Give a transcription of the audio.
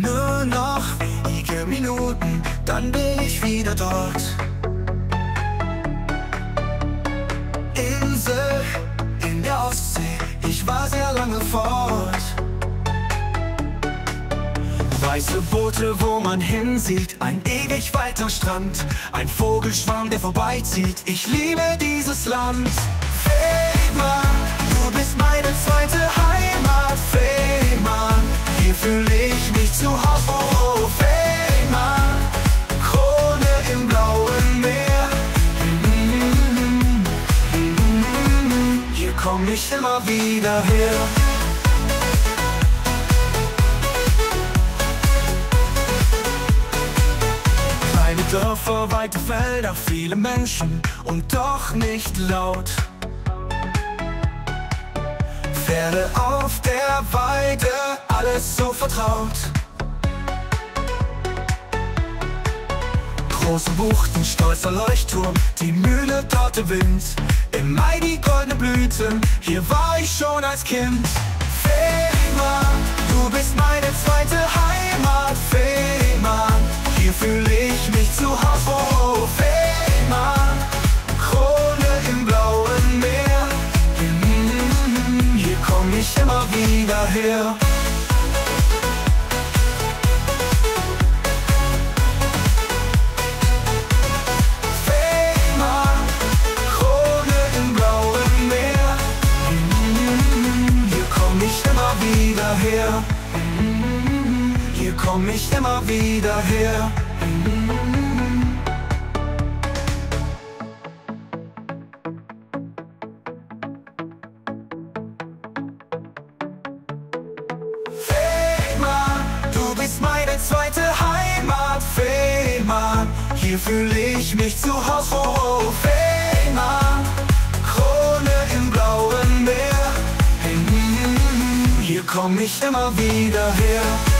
Nur noch wenige Minuten, dann bin ich wieder dort. Insel in der Ostsee, ich war sehr lange fort. Weiße Boote, wo man hinsieht, ein ewig weiter Strand, ein Vogelschwarm, der vorbeizieht. Ich liebe dieses Land. Fehmarn, immer wieder her. Kleine Dörfer, weite Felder, viele Menschen und doch nicht laut. Pferde auf der Weide, alles so vertraut. Große Buchten, stolzer Leuchtturm, die Im Wind. Im Mai die goldene Blüten, hier war ich schon als Kind. Fehmarn, du bist meine zweite Heimat. Fehmarn, hier fühle ich mich zu Hause. Oh, Fehmarn, Krone im blauen Meer. Mm, Hier komm ich immer wieder her. Her. Hier komm ich immer wieder her. Fehmarn, du bist meine zweite Heimat. Fehmarn, hier fühle ich mich zu Hause. Oh, Fehmarn, komm ich immer wieder her.